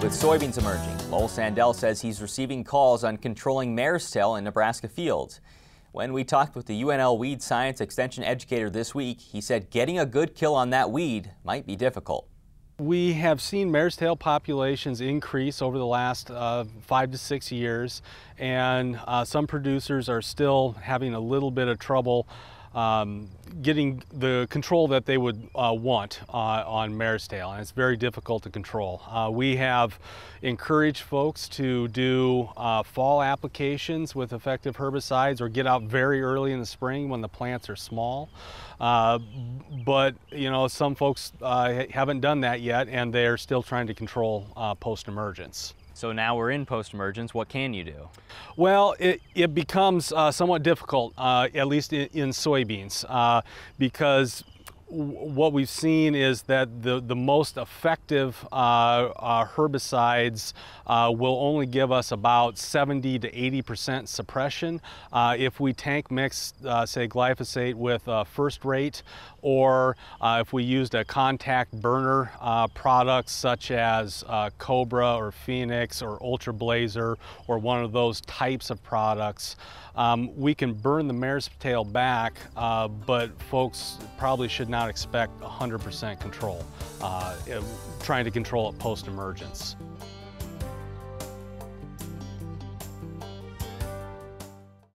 With soybeans emerging, Lowell Sandell says he's receiving calls on controlling mare's tail in Nebraska fields. When we talked with the UNL weed science extension educator this week, he said getting a good kill on that weed might be difficult. We have seen mare's tail populations increase over the last uh, five to six years, and uh, some producers are still having a little bit of trouble um, getting the control that they would uh, want uh, on mare's tail, and it's very difficult to control. Uh, we have encouraged folks to do uh, fall applications with effective herbicides or get out very early in the spring when the plants are small. Uh, but you know, some folks uh, haven't done that yet, and they're still trying to control post-emergence. So now we're in post-emergence, what can you do? Well, it, it becomes uh, somewhat difficult, uh, at least in, in soybeans, uh, because what we've seen is that the, the most effective uh, uh, herbicides uh, will only give us about 70 to 80% suppression. Uh, if we tank mix, uh, say, glyphosate with FirstRate, or uh, if we used a contact burner product such as Cobra or Phoenix or Ultra Blazer or one of those types of products, um, we can burn the mare's tail back, but folks probably should not not expect 100% control, uh, trying to control it post-emergence.